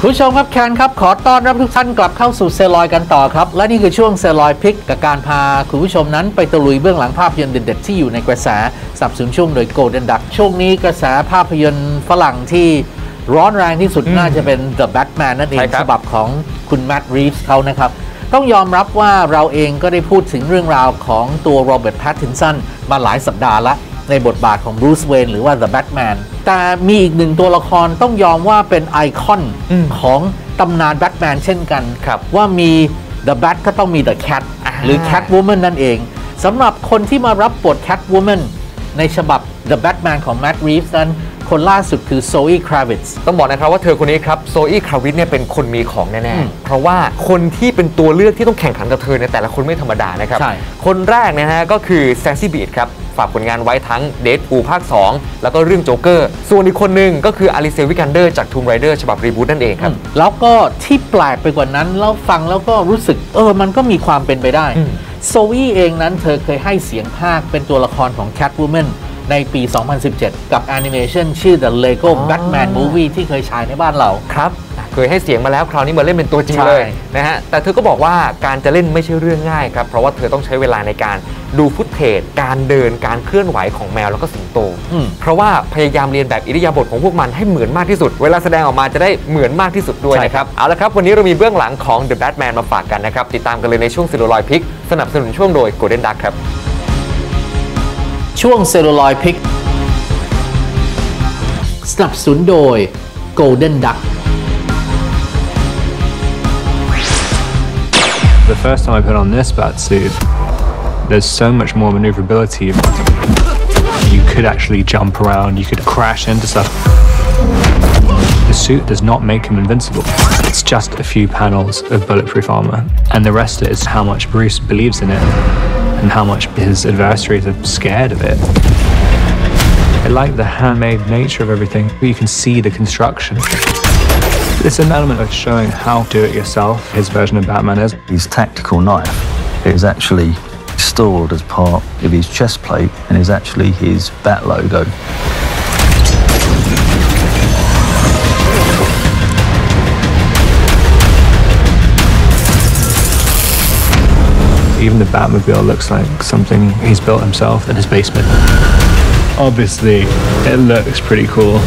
คุณผู้ชมครับแคนครับ ขอต้อนรับทุกท่านกลับเข้าสู่เซลลอยกันต่อครับ และนี่คือช่วง Celluloid Pick กับการพาคุณผู้ชมนั้นไปตะลุยเบื้องหลังภาพยนตร์เด็ดๆที่อยู่ในกระแสสนับสนุนช่วงโดย Golden Duck ช่วงนี้กระแสภาพยนตร์ฝรั่งที่ร้อนแรงที่สุดน่าจะเป็น The Batman นั่นเองใช่ครับฉบับของคุณแม t ต์รีฟส์เขานะครับ ต้องยอมรับว่าเราเองก็ได้พูดถึงเรื่องราวของตัวโรเบิร์ตแพตตินสันมาหลายสัปดาห์ละ ในบทบาทของบรูซเวย์นหรือว่า The Batman แต่มีอีกหนึ่งตัวละครต้องยอมว่าเป็นไอคอนอืมของตำนานแบทแมนเช่นกันครับว่ามี The Bat ก็ต้องมี The Cat อ่าหรือ Catwoman นั่นเองสำหรับคนที่มารับบท Catwoman ในฉบับ The Batman ของ Matt Reeves นั้นคนล่าสุดคือ Zoe Kravitz ต้องบอกนะครับว่าเธอคนนี้ครับโซอี้คราวิทเนี่ยเป็นคนมีของแน่อืมๆเพราะว่าคนที่เป็นตัวเลือกที่ต้องแข่งขันกับเธอเนี่ยแต่ละคนไม่ธรรมดานะครับใช่คนแรกนะฮะก็คือแซนซี่บีดครับ ฝากผลงานไว้ทั้งเด p พูภาค 2 แล้วก็เรื่องโจ๊กเกอร์ ส่วนอีกคนหนึ่งก็คืออลิเซีย วิกันเดอร์จาก Tomb Raider ฉบับ reboot นั่นเองครับ แล้วก็ที่แปลกไปกว่านั้นแล้วฟังแล้วก็รู้สึกเออมันก็มีความเป็นไปได้อืมโซอี้เองนั้นเธอเคยให้เสียงพากย์เป็นตัวละครของ Catwoman ในปี 2017 กับแอนิเมชันชื่อ The Lego Batman Movie ที่เคยฉายในบ้านเราครับเค ยให้เสียงมาแล้วคราวนี้มาเล่นเป็นตัวจริงใช่เลยนะฮะแต่เธอก็บอกว่าการจะเล่นไม่ใช่เรื่องง่ายครับเพราะว่าเธอต้องใช้เวลาในการดู footage การเดินการเคลื่อนไหวของแมวแล้วก็สิงโตอืมเพราะว่าพยายามเลียนแบบอิริยาบถของพวกมันให้เหมือนมากที่สุด เวลาแสดงออกมาจะได้เหมือนมากที่สุดด้วยใช่นะครับเอาละครับวันนี้เรามีเบื้องหลังของ The Batman มาฝากกันนะครับติดตามกันเลยในช่วง Celluloid Pick สนับสนุนช่วงโดย Golden Duck ครับช่วง Celluloid Pickสนับสนุนโดย Golden Duck The first time I put on this bat suit, there's so much more maneuverability. You could actually jump around, you could crash into stuff. The suit does not make him invincible. It's just a few panels of bulletproof armor, and the rest is how much Bruce believes in it and how much his adversaries are scared of it. I like the handmade nature of everything. You can see the construction. It's an element of showing how do it yourself his version of Batman is. His tactical knife is actually stored as part of his chest plate and is actually his bat logo. Even the Batmobile looks like something he's built himself in his basement. Obviously, it looks pretty cool.